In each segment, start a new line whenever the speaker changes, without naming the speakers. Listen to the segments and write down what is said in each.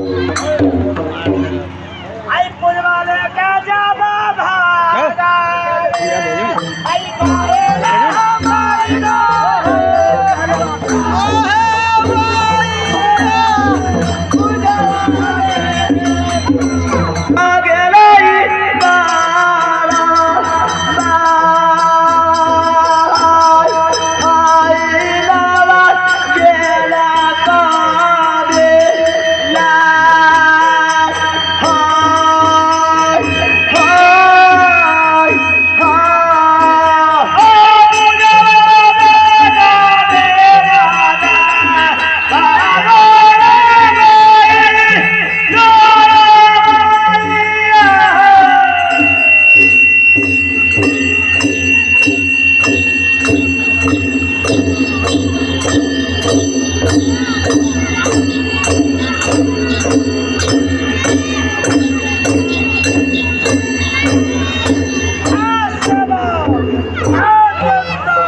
Boom, boom, boom.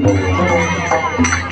Música